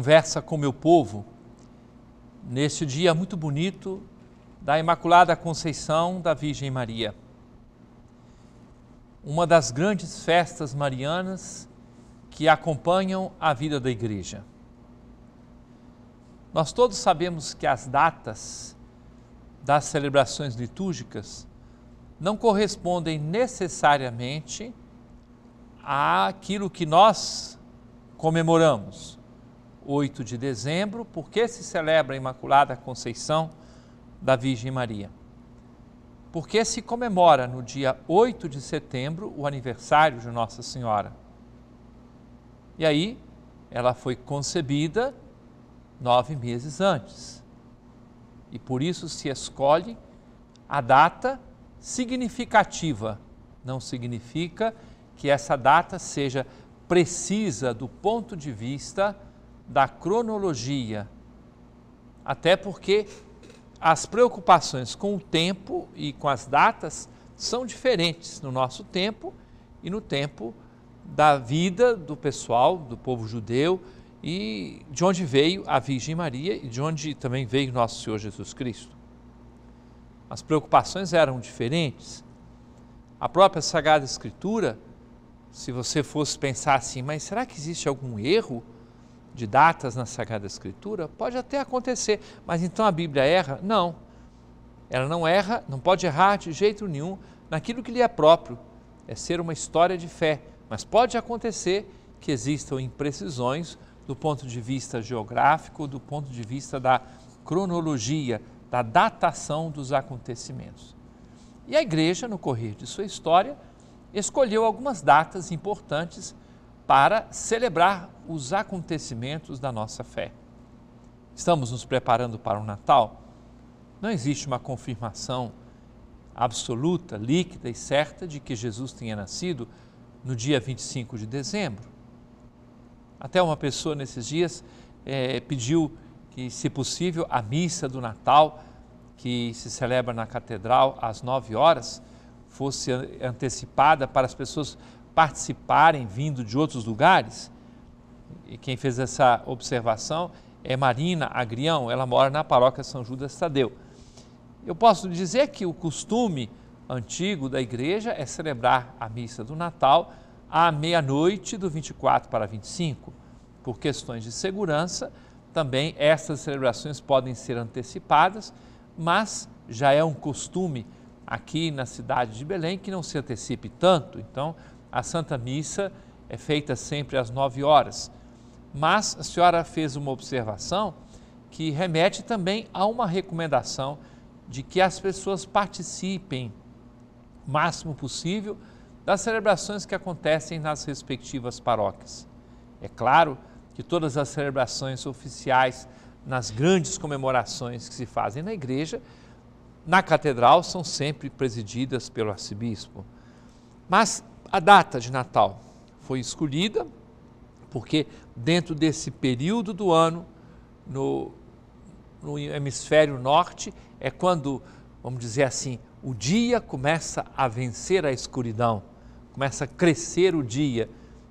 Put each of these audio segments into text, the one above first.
conversa com meu povo neste dia muito bonito da Imaculada Conceição da Virgem Maria. Uma das grandes festas marianas que acompanham a vida da igreja. Nós todos sabemos que as datas das celebrações litúrgicas não correspondem necessariamente àquilo que nós comemoramos. 8 de dezembro, porque se celebra a Imaculada Conceição da Virgem Maria? Porque se comemora no dia 8 de setembro o aniversário de Nossa Senhora. E aí, ela foi concebida nove meses antes. E por isso se escolhe a data significativa. Não significa que essa data seja precisa do ponto de vista da cronologia. Até porque as preocupações com o tempo e com as datas são diferentes no nosso tempo e no tempo da vida do pessoal, do povo judeu e de onde veio a Virgem Maria e de onde também veio nosso Senhor Jesus Cristo. As preocupações eram diferentes. A própria Sagrada Escritura, se você fosse pensar assim, mas será que existe algum erro de datas na Sagrada Escritura? Pode até acontecer, mas então a Bíblia erra? Não. Ela não erra, não pode errar de jeito nenhum naquilo que lhe é próprio, é ser uma história de fé. Mas pode acontecer que existam imprecisões do ponto de vista geográfico, do ponto de vista da cronologia, da datação dos acontecimentos. E a igreja, no correr de sua história, escolheu algumas datas importantes para celebrar os acontecimentos da nossa fé. Estamos nos preparando para o Natal? Não existe uma confirmação absoluta, líquida e certa de que Jesus tenha nascido no dia 25 de dezembro. Até uma pessoa nesses dias é, pediu que, se possível, a missa do Natal, que se celebra na catedral às 9 horas, fosse antecipada para as pessoas participarem vindo de outros lugares. E quem fez essa observação é Marina Agrião, ela mora na paróquia São Judas Tadeu. Eu posso dizer que o costume antigo da igreja é celebrar a missa do Natal à meia-noite do 24 para 25. Por questões de segurança, também essas celebrações podem ser antecipadas, mas já é um costume aqui na cidade de Belém que não se antecipe tanto. Então, a Santa Missa é feita sempre às nove horas. Mas a senhora fez uma observação que remete também a uma recomendação de que as pessoas participem o máximo possível das celebrações que acontecem nas respectivas paróquias. É claro que todas as celebrações oficiais nas grandes comemorações que se fazem na igreja, na catedral, são sempre presididas pelo arcebispo. Mas a data de Natal foi escolhida porque, dentro desse período do ano, no, no hemisfério norte, é quando, vamos dizer assim, o dia começa a vencer a escuridão, começa a crescer o dia.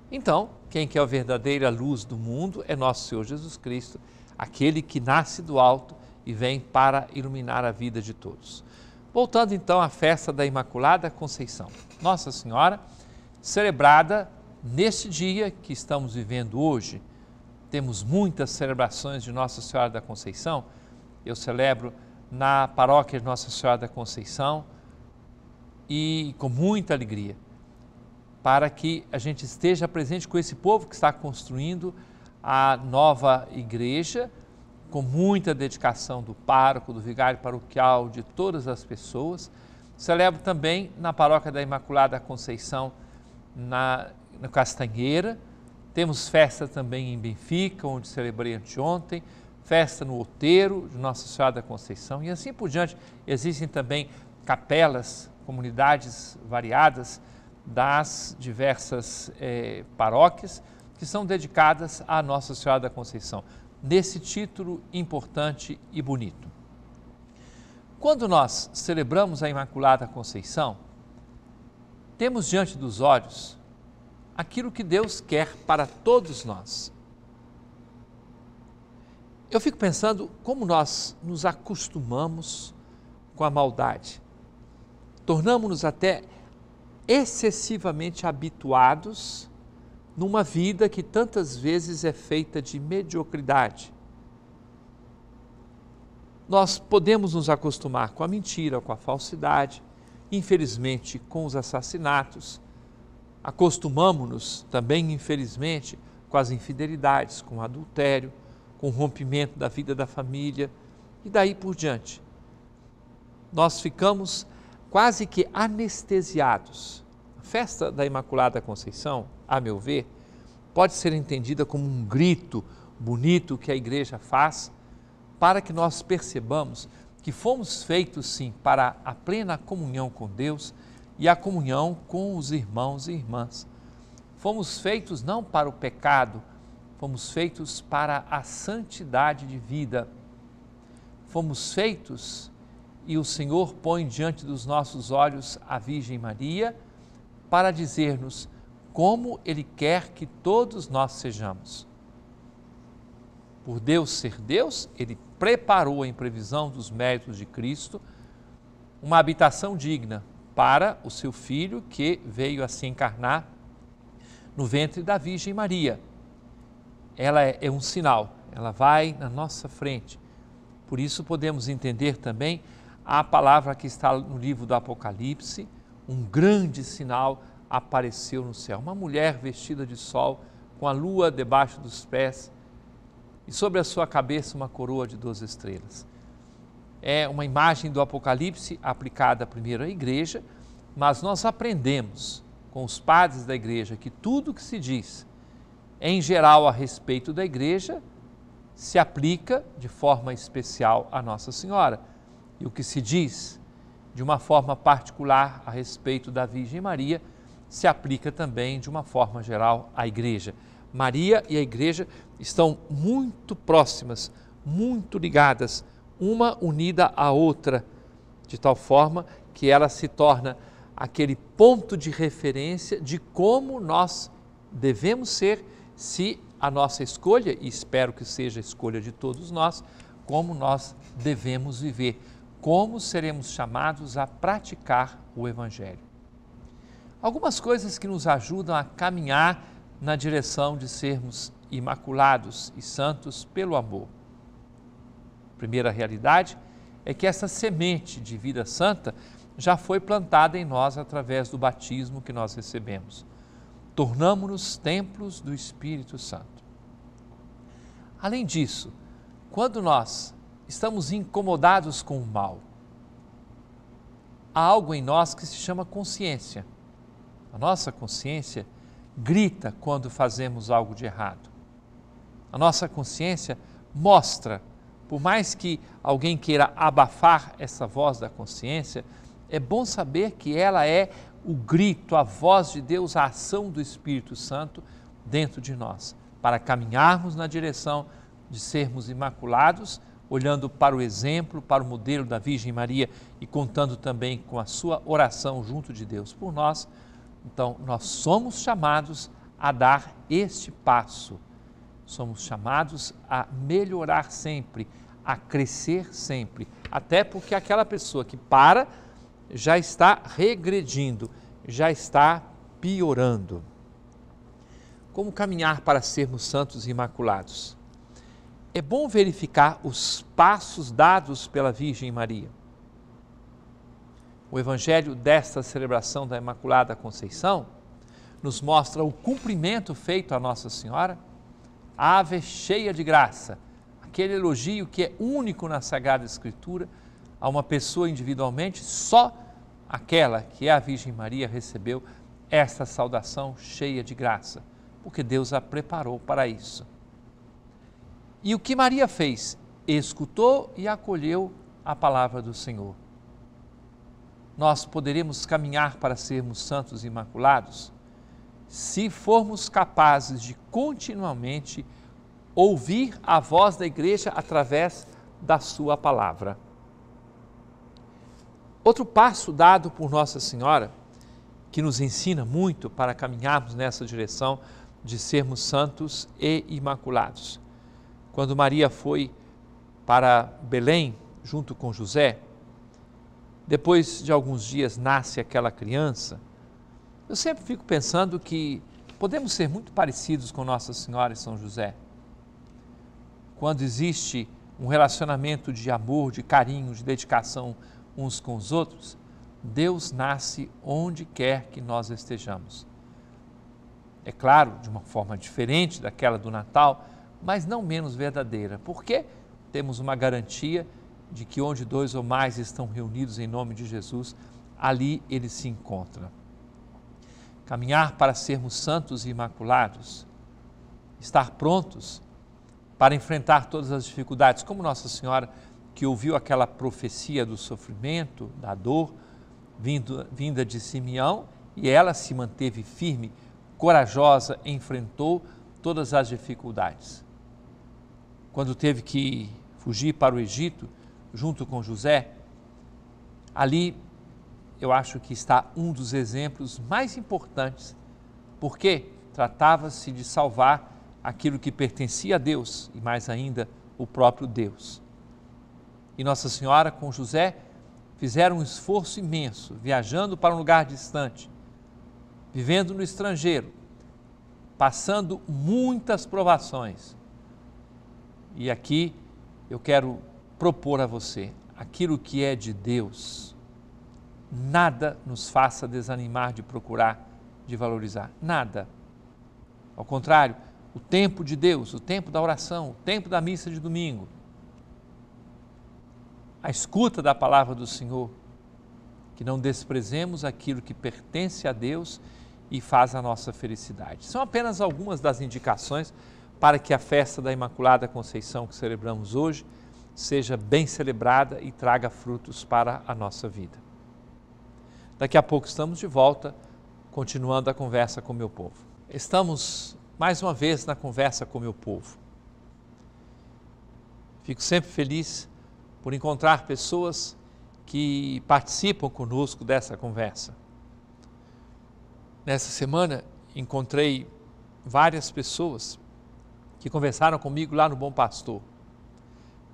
Então, quem que é a verdadeira luz do mundo é nosso Senhor Jesus Cristo, aquele que nasce do alto e vem para iluminar a vida de todos. Voltando então à festa da Imaculada Conceição. Nossa Senhora celebrada neste dia que estamos vivendo hoje. Temos muitas celebrações de Nossa Senhora da Conceição. Eu celebro na paróquia de Nossa Senhora da Conceição e com muita alegria, para que a gente esteja presente com esse povo que está construindo a nova igreja, com muita dedicação do pároco, do vigário paroquial, de todas as pessoas. Celebro também na paróquia da Imaculada Conceição na, Castanheira. Temos festa também em Benfica, onde celebrei anteontem, festa no Outeiro de Nossa Senhora da Conceição e assim por diante. Existem também capelas, comunidades variadas das diversas eh, paróquias que são dedicadas à Nossa Senhora da Conceição, nesse título importante e bonito. Quando nós celebramos a Imaculada Conceição, temos diante dos olhos aquilo que Deus quer para todos nós. Eu fico pensando como nós nos acostumamos com a maldade. Tornamos-nos até excessivamente habituados numa vida que tantas vezes é feita de mediocridade. Nós podemos nos acostumar com a mentira, com a falsidade, infelizmente com os assassinatos. Acostumamos-nos também, infelizmente, com as infidelidades, com o adultério, com o rompimento da vida da família e daí por diante. Nós ficamos quase que anestesiados. A festa da Imaculada Conceição, a meu ver, pode ser entendida como um grito bonito que a igreja faz para que nós percebamos que fomos feitos sim para a plena comunhão com Deus e a comunhão com os irmãos e irmãs. Fomos feitos não para o pecado, fomos feitos para a santidade de vida. Fomos feitos e o Senhor põe diante dos nossos olhos a Virgem Maria para dizer-nos como Ele quer que todos nós sejamos. Por Deus ser Deus, Ele preparou em previsão dos méritos de Cristo uma habitação digna para o seu Filho que veio a se encarnar no ventre da Virgem Maria. Ela é, é um sinal, ela vai na nossa frente. Por isso podemos entender também a palavra que está no livro do Apocalipse, um grande sinal apareceu no céu. Uma mulher vestida de sol, com a lua debaixo dos pés e sobre a sua cabeça uma coroa de duas estrelas. É uma imagem do Apocalipse aplicada primeiro à igreja, mas nós aprendemos com os padres da igreja que tudo que se diz, em geral, a respeito da igreja, se aplica de forma especial a Nossa Senhora e o que se diz de uma forma particular a respeito da Virgem Maria se aplica também de uma forma geral à Igreja. Maria e a Igreja estão muito próximas, muito ligadas, uma unida à outra, de tal forma que ela se torna aquele ponto de referência de como nós devemos ser se a nossa escolha, e espero que seja a escolha de todos nós, como nós devemos viver como seremos chamados a praticar o Evangelho. Algumas coisas que nos ajudam a caminhar na direção de sermos imaculados e santos pelo amor. Primeira realidade é que essa semente de vida santa já foi plantada em nós através do batismo que nós recebemos. Tornamos-nos templos do Espírito Santo. Além disso, quando nós estamos incomodados com o mal. Há algo em nós que se chama consciência. A nossa consciência grita quando fazemos algo de errado. A nossa consciência mostra, por mais que alguém queira abafar essa voz da consciência, é bom saber que ela é o grito, a voz de Deus, a ação do Espírito Santo dentro de nós, para caminharmos na direção de sermos imaculados olhando para o exemplo, para o modelo da Virgem Maria e contando também com a sua oração junto de Deus por nós, então nós somos chamados a dar este passo. Somos chamados a melhorar sempre, a crescer sempre, até porque aquela pessoa que para já está regredindo, já está piorando. Como caminhar para sermos santos e imaculados? é bom verificar os passos dados pela Virgem Maria. O Evangelho desta celebração da Imaculada Conceição nos mostra o cumprimento feito a Nossa Senhora, ave cheia de graça, aquele elogio que é único na Sagrada Escritura a uma pessoa individualmente, só aquela que é a Virgem Maria recebeu esta saudação cheia de graça, porque Deus a preparou para isso. E o que Maria fez? Escutou e acolheu a palavra do Senhor. Nós poderemos caminhar para sermos santos e imaculados se formos capazes de continuamente ouvir a voz da igreja através da sua palavra. Outro passo dado por Nossa Senhora, que nos ensina muito para caminharmos nessa direção de sermos santos e imaculados, quando Maria foi para Belém junto com José, depois de alguns dias nasce aquela criança, eu sempre fico pensando que podemos ser muito parecidos com Nossa Senhora e São José. Quando existe um relacionamento de amor, de carinho, de dedicação uns com os outros, Deus nasce onde quer que nós estejamos. É claro, de uma forma diferente daquela do Natal, mas não menos verdadeira, porque temos uma garantia de que onde dois ou mais estão reunidos em nome de Jesus, ali ele se encontra. Caminhar para sermos santos e imaculados, estar prontos para enfrentar todas as dificuldades, como Nossa Senhora, que ouviu aquela profecia do sofrimento, da dor, vindo, vinda de Simeão, e ela se manteve firme, corajosa, enfrentou todas as dificuldades. Quando teve que fugir para o Egito, junto com José, ali eu acho que está um dos exemplos mais importantes, porque tratava-se de salvar aquilo que pertencia a Deus e mais ainda o próprio Deus. E Nossa Senhora com José fizeram um esforço imenso, viajando para um lugar distante, vivendo no estrangeiro, passando muitas provações. E aqui eu quero propor a você aquilo que é de Deus. Nada nos faça desanimar de procurar, de valorizar. Nada. Ao contrário, o tempo de Deus, o tempo da oração, o tempo da missa de domingo, a escuta da palavra do Senhor, que não desprezemos aquilo que pertence a Deus e faz a nossa felicidade. São apenas algumas das indicações para que a festa da Imaculada Conceição que celebramos hoje seja bem celebrada e traga frutos para a nossa vida. Daqui a pouco estamos de volta, continuando a conversa com o meu povo. Estamos mais uma vez na conversa com o meu povo. Fico sempre feliz por encontrar pessoas que participam conosco dessa conversa. Nessa semana encontrei várias pessoas que conversaram comigo lá no Bom Pastor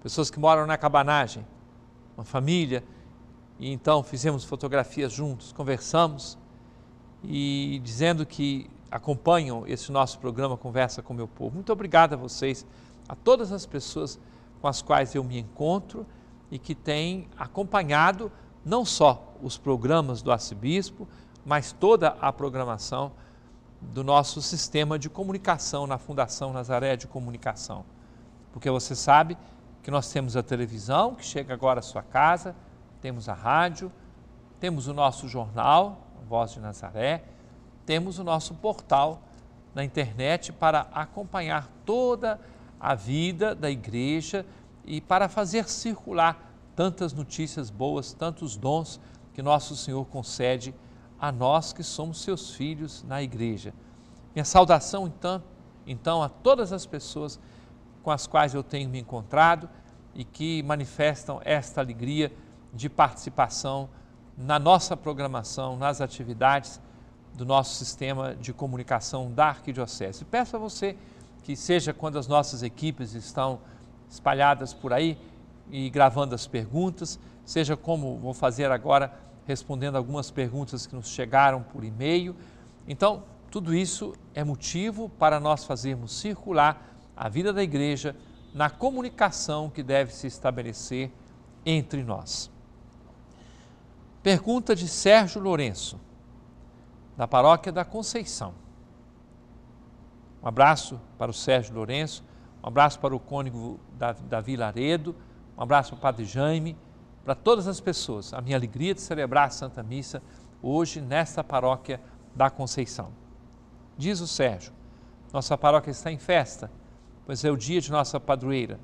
pessoas que moram na cabanagem, uma família, e então fizemos fotografias juntos, conversamos e dizendo que acompanham esse nosso programa Conversa com Meu Povo. Muito obrigado a vocês, a todas as pessoas com as quais eu me encontro e que têm acompanhado não só os programas do arcebispo, mas toda a programação do nosso sistema de comunicação na Fundação Nazaré de Comunicação. Porque você sabe que nós temos a televisão, que chega agora à sua casa, temos a rádio, temos o nosso jornal, Voz de Nazaré, temos o nosso portal na internet para acompanhar toda a vida da igreja e para fazer circular tantas notícias boas, tantos dons que nosso Senhor concede a nós que somos seus filhos na igreja. Minha saudação, então, então a todas as pessoas com as quais eu tenho me encontrado e que manifestam esta alegria de participação na nossa programação, nas atividades do nosso sistema de comunicação da Arquidiocese. Peço a você que, seja quando as nossas equipes estão espalhadas por aí e gravando as perguntas, seja como vou fazer agora, respondendo algumas perguntas que nos chegaram por e-mail. Então, tudo isso é motivo para nós fazermos circular a vida da igreja na comunicação que deve se estabelecer entre nós. Pergunta de Sérgio Lourenço, da paróquia da Conceição. Um abraço para o Sérgio Lourenço, um abraço para o cônego Davi Laredo, um abraço para o Padre Jaime, para todas as pessoas. A minha alegria de celebrar a Santa Missa hoje nesta paróquia da Conceição. Diz o Sérgio, nossa paróquia está em festa pois é o dia de nossa padroeira.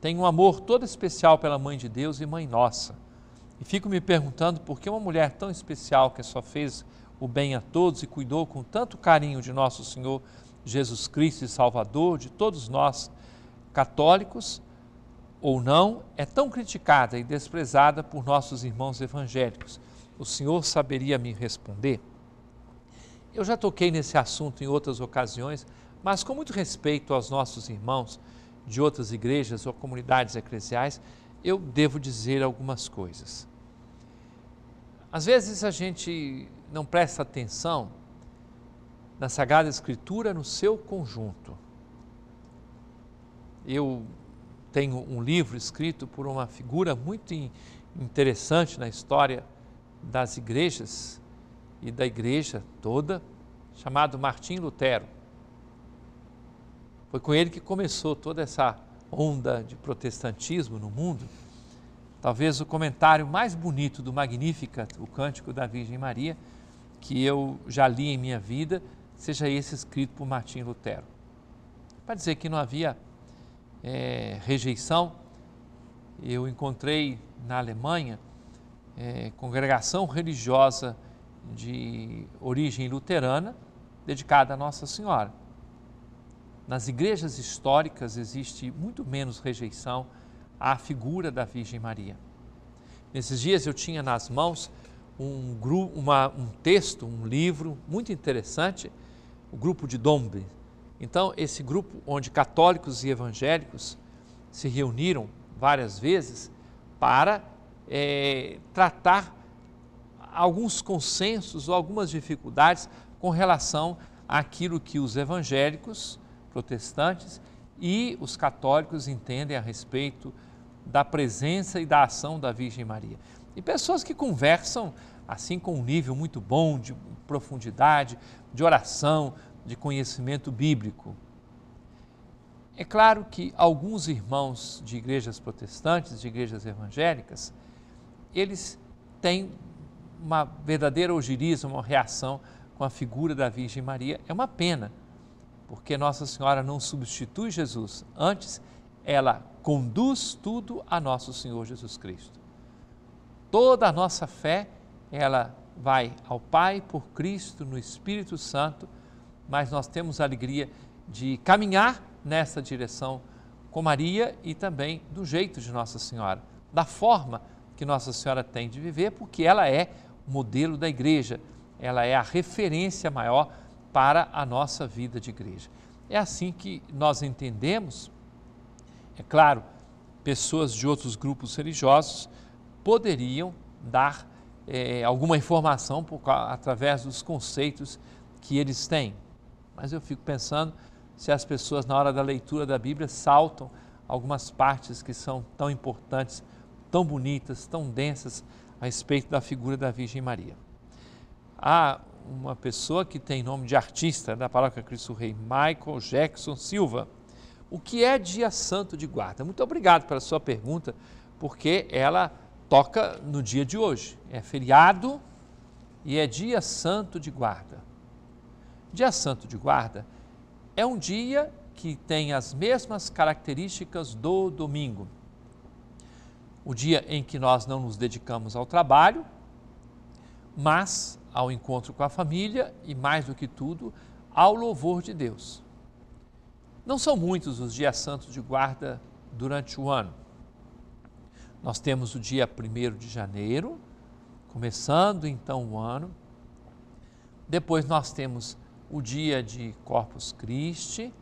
Tenho um amor todo especial pela Mãe de Deus e Mãe Nossa. E fico me perguntando por que uma mulher tão especial que só fez o bem a todos e cuidou com tanto carinho de nosso Senhor Jesus Cristo e Salvador, de todos nós, católicos ou não, é tão criticada e desprezada por nossos irmãos evangélicos. O Senhor saberia me responder? Eu já toquei nesse assunto em outras ocasiões, mas com muito respeito aos nossos irmãos de outras igrejas ou comunidades eclesiais, eu devo dizer algumas coisas. Às vezes a gente não presta atenção na Sagrada Escritura no seu conjunto. Eu tenho um livro escrito por uma figura muito interessante na história das igrejas e da igreja toda, chamado Martim Lutero. Foi com ele que começou toda essa onda de protestantismo no mundo. Talvez o comentário mais bonito do Magnífica, o Cântico da Virgem Maria, que eu já li em minha vida, seja esse escrito por Martim Lutero. Para dizer que não havia é, rejeição, eu encontrei na Alemanha é, congregação religiosa de origem luterana dedicada a Nossa Senhora. Nas igrejas históricas existe muito menos rejeição à figura da Virgem Maria. Nesses dias eu tinha nas mãos um, uma, um texto, um livro muito interessante, o grupo de Dombe. Então, esse grupo onde católicos e evangélicos se reuniram várias vezes para é, tratar alguns consensos ou algumas dificuldades com relação àquilo que os evangélicos, protestantes e os católicos entendem a respeito da presença e da ação da Virgem Maria. E pessoas que conversam assim com um nível muito bom de profundidade, de oração, de conhecimento bíblico. É claro que alguns irmãos de igrejas protestantes, de igrejas evangélicas, eles têm uma verdadeira ogirismo, uma reação com a figura da Virgem Maria. É uma pena, porque Nossa Senhora não substitui Jesus, antes ela conduz tudo a nosso Senhor Jesus Cristo. Toda a nossa fé, ela vai ao Pai por Cristo no Espírito Santo, mas nós temos a alegria de caminhar nessa direção com Maria e também do jeito de Nossa Senhora, da forma que Nossa Senhora tem de viver, porque ela é modelo da igreja, ela é a referência maior para a nossa vida de igreja. É assim que nós entendemos, é claro, pessoas de outros grupos religiosos poderiam dar é, alguma informação por, através dos conceitos que eles têm. Mas eu fico pensando se as pessoas, na hora da leitura da Bíblia, saltam algumas partes que são tão importantes, tão bonitas, tão densas a respeito da figura da Virgem Maria. Há uma pessoa que tem nome de artista da paróquia Cristo Rei, Michael Jackson Silva. O que é Dia Santo de Guarda? Muito obrigado pela sua pergunta, porque ela toca no dia de hoje. É feriado e é Dia Santo de Guarda. Dia Santo de Guarda é um dia que tem as mesmas características do domingo. O dia em que nós não nos dedicamos ao trabalho, mas ao encontro com a família e, mais do que tudo, ao louvor de Deus. Não são muitos os dias santos de guarda durante o ano. Nós temos o dia 1 de janeiro, começando então o ano. Depois nós temos o dia de Corpus Christi,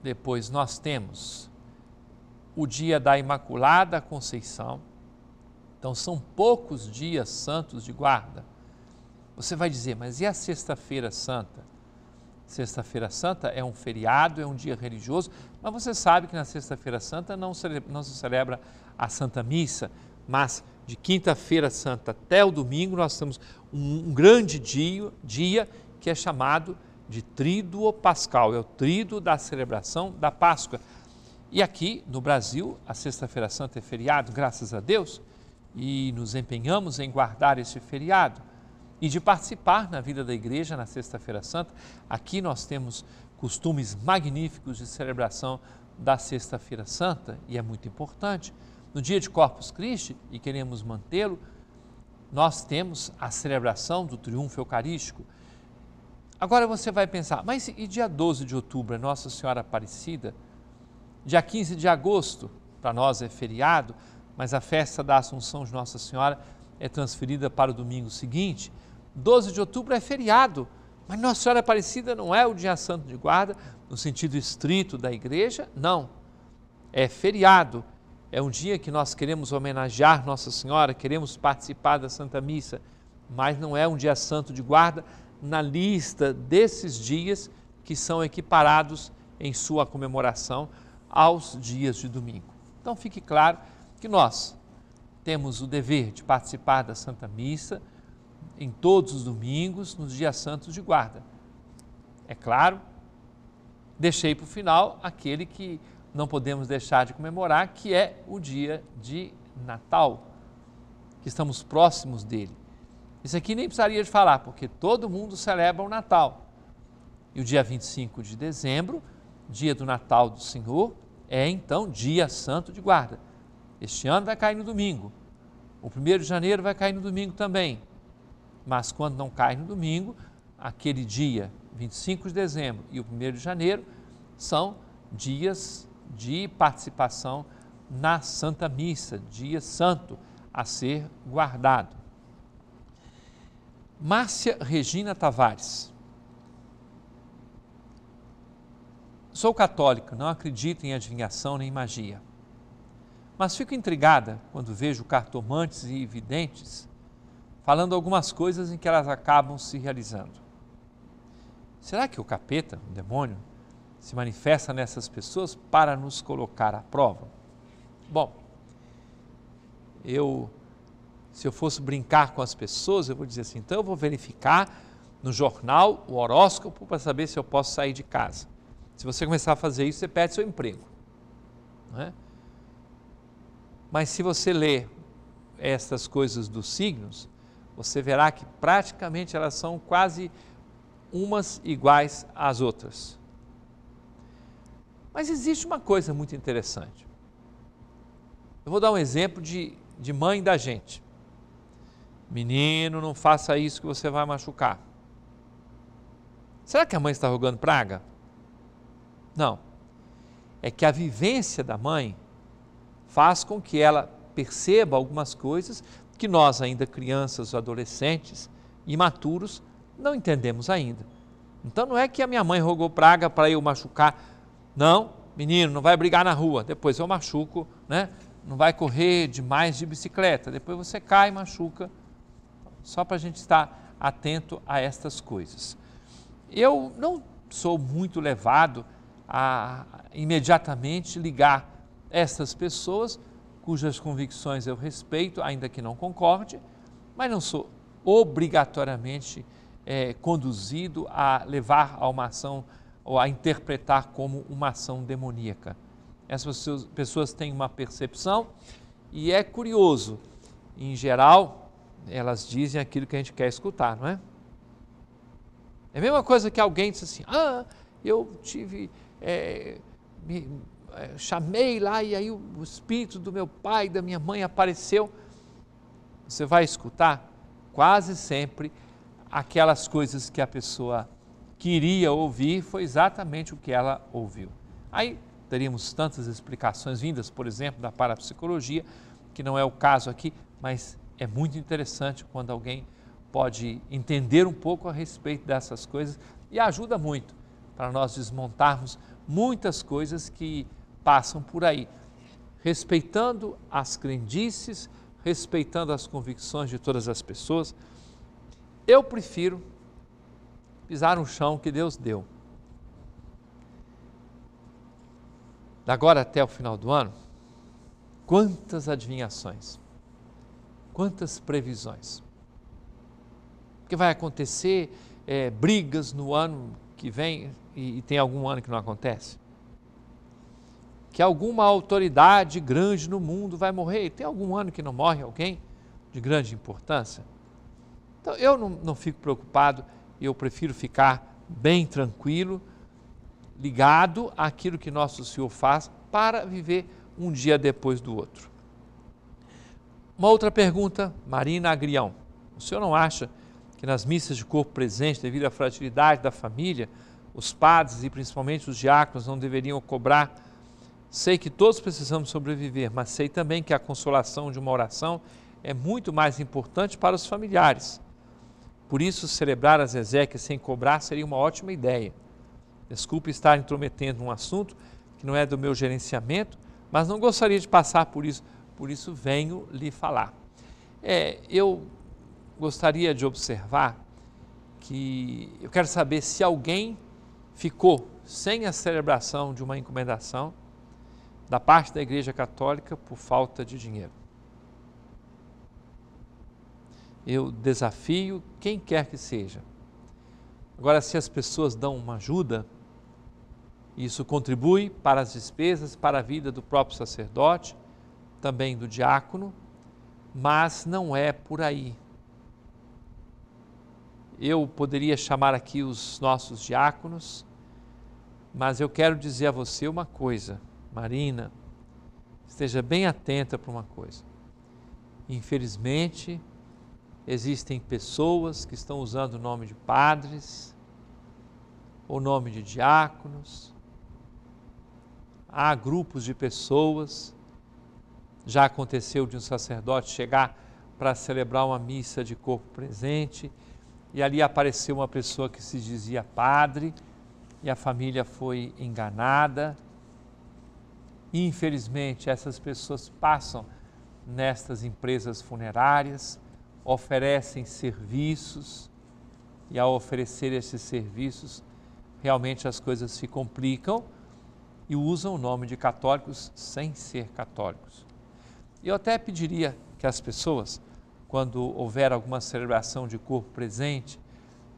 depois nós temos o dia da Imaculada Conceição. Então são poucos dias santos de guarda. Você vai dizer, mas e a Sexta-feira Santa? Sexta-feira Santa é um feriado, é um dia religioso, mas você sabe que na Sexta-feira Santa não, não se celebra a Santa Missa, mas de quinta-feira santa até o domingo nós temos um, um grande dia, dia que é chamado de Tríduo Pascal, é o tríduo da celebração da Páscoa. E aqui no Brasil, a Sexta-feira Santa é feriado, graças a Deus, e nos empenhamos em guardar esse feriado e de participar na vida da igreja na Sexta-feira Santa. Aqui nós temos costumes magníficos de celebração da Sexta-feira Santa e é muito importante. No dia de Corpus Christi, e queremos mantê-lo, nós temos a celebração do triunfo eucarístico Agora você vai pensar, mas e dia 12 de outubro é Nossa Senhora Aparecida? Dia 15 de agosto, para nós é feriado, mas a festa da Assunção de Nossa Senhora é transferida para o domingo seguinte. 12 de outubro é feriado, mas Nossa Senhora Aparecida não é o dia santo de guarda, no sentido estrito da igreja, não. é feriado, é um dia que nós queremos homenagear Nossa Senhora, queremos participar da Santa Missa, mas não é um dia santo de guarda na lista desses dias que são equiparados em sua comemoração aos dias de domingo. Então fique claro que nós temos o dever de participar da Santa Missa em todos os domingos, nos dias santos de guarda. É claro, deixei para o final aquele que não podemos deixar de comemorar, que é o dia de Natal, que estamos próximos dele. Isso aqui nem precisaria de falar, porque todo mundo celebra o Natal. E o dia 25 de dezembro, dia do Natal do Senhor, é então dia santo de guarda. Este ano vai cair no domingo. O 1 de janeiro vai cair no domingo também. Mas quando não cai no domingo, aquele dia, 25 de dezembro e o 1 de janeiro, são dias de participação na Santa Missa, dia santo a ser guardado. Márcia Regina Tavares. Sou católica, não acredito em adivinhação nem magia. Mas fico intrigada quando vejo cartomantes e videntes falando algumas coisas em que elas acabam se realizando. Será que o capeta, o demônio, se manifesta nessas pessoas para nos colocar à prova? Bom, eu, se eu fosse brincar com as pessoas, eu vou dizer assim: então eu vou verificar no jornal o horóscopo para saber se eu posso sair de casa. Se você começar a fazer isso, você perde seu emprego. Não é? Mas se você ler estas coisas dos signos, você verá que praticamente elas são quase umas iguais às outras. Mas existe uma coisa muito interessante. Eu vou dar um exemplo de, de mãe da gente. Menino, não faça isso que você vai machucar. Será que a mãe está rogando praga? Não. É que a vivência da mãe faz com que ela perceba algumas coisas que nós, ainda crianças, adolescentes, imaturos, não entendemos ainda. Então não é que a minha mãe rogou praga para eu machucar. Não, menino, não vai brigar na rua. Depois eu machuco, né? Não vai correr demais de bicicleta. Depois você cai e machuca. Só para a gente estar atento a estas coisas. Eu não sou muito levado a imediatamente ligar essas pessoas cujas convicções eu respeito, ainda que não concorde, mas não sou obrigatoriamente é, conduzido a levar a uma ação ou a interpretar como uma ação demoníaca. Essas pessoas têm uma percepção e é curioso, em geral, elas dizem aquilo que a gente quer escutar, não é? É a mesma coisa que alguém diz assim: ah, eu tive. É, me, chamei lá e aí o, espírito do meu pai da minha mãe apareceu. Você vai escutar quase sempre aquelas coisas que a pessoa queria ouvir, foi exatamente o que ela ouviu. Aí teríamos tantas explicações vindas, por exemplo, da parapsicologia, que não é o caso aqui, mas é muito interessante quando alguém pode entender um pouco a respeito dessas coisas e ajuda muito para nós desmontarmos muitas coisas que passam por aí, respeitando as crendices, respeitando as convicções de todas as pessoas. Eu prefiro pisar no chão que Deus deu. Da agora até o final do ano, quantas adivinhações, quantas previsões. O que vai acontecer? É, brigas no ano que vem e, e tem algum ano que não acontece? Que alguma autoridade grande no mundo vai morrer. Tem algum ano que não morre alguém de grande importância? Então eu não, não fico preocupado, eu prefiro ficar bem tranquilo, ligado àquilo que nosso Senhor faz para viver um dia depois do outro. Uma outra pergunta, Marina Agrião. O senhor não acha que nas missas de corpo presente, devido à fragilidade da família, os padres e principalmente os diáconos não deveriam cobrar Sei que todos precisamos sobreviver, mas sei também que a consolação de uma oração é muito mais importante para os familiares. Por isso, celebrar as exéquias sem cobrar seria uma ótima ideia. Desculpe estar intrometendo um assunto que não é do meu gerenciamento, mas não gostaria de passar por isso, por isso venho lhe falar. É, eu gostaria de observar que eu quero saber se alguém ficou sem a celebração de uma encomendação da parte da Igreja Católica por falta de dinheiro. Eu desafio quem quer que seja. Agora, se as pessoas dão uma ajuda, isso contribui para as despesas, para a vida do próprio sacerdote, também do diácono, mas não é por aí. Eu poderia chamar aqui os nossos diáconos, mas eu quero dizer a você uma coisa, Marina, esteja bem atenta para uma coisa. Infelizmente, existem pessoas que estão usando o nome de padres, o nome de diáconos, há grupos de pessoas. Já aconteceu de um sacerdote chegar para celebrar uma missa de corpo presente e ali apareceu uma pessoa que se dizia padre e a família foi enganada. Infelizmente, essas pessoas passam nestas empresas funerárias, oferecem serviços e, ao oferecer esses serviços, realmente as coisas se complicam e usam o nome de católicos sem ser católicos. Eu até pediria que as pessoas, quando houver alguma celebração de corpo presente,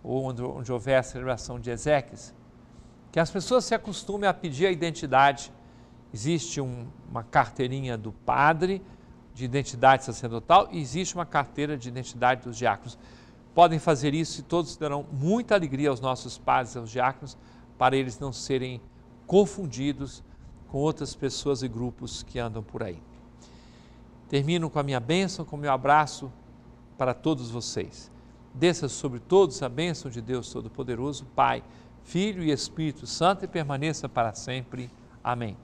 ou onde, onde houver a celebração de exéquias, que as pessoas se acostumem a pedir a identidade. Existe um, uma carteirinha do padre de identidade sacerdotal e existe uma carteira de identidade dos diáconos. Podem fazer isso e todos darão muita alegria aos nossos padres e aos diáconos para eles não serem confundidos com outras pessoas e grupos que andam por aí. Termino com a minha bênção, com o meu abraço para todos vocês. Desça sobre todos a bênção de Deus Todo-Poderoso, Pai, Filho e Espírito Santo e permaneça para sempre. Amém.